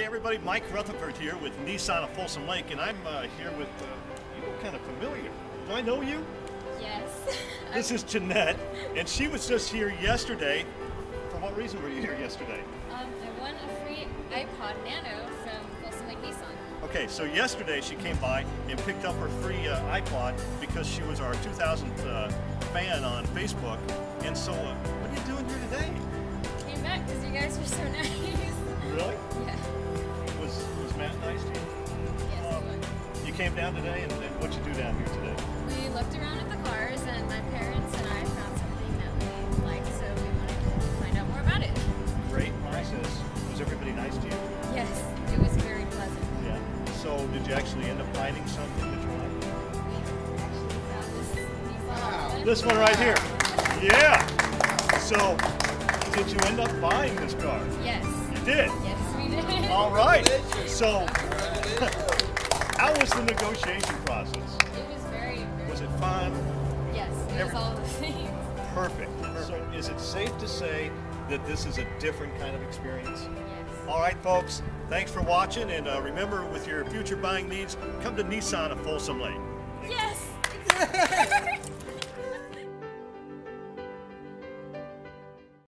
Hey everybody, Mike Rutherford here with Nissan of Folsom Lake, and I'm uh, here with, uh, you look kind of familiar. Do I know you? Yes. This is Janette, and she was just here yesterday. For what reason were you here yesterday? um, I won a free iPod Nano from Folsom Lake Nissan. Okay, so yesterday she came by and picked up her free uh, iPod because she was our 2000th uh, fan on Facebook. And so, uh, what are you doing came down today, and, and what'd you do down here today? We looked around at the cars, and my parents and I found something that we liked, so we wanted to find out more about it. Great. Mine was everybody nice to you? Yes, it was very pleasant. Yeah. So, did you actually end up finding something that you liked? We this This one right here. Yeah. So, did you end up buying this car? Yes. You did. Yes, we did. All right. So, how was the negotiation process? It was very, very. Was it fun? Yes, it Every- was all the things. Perfect. So, is it safe to say that this is a different kind of experience? Yes. All right, folks. Thanks for watching, and uh, remember, with your future buying needs, come to Nissan of Folsom Lake. Yes.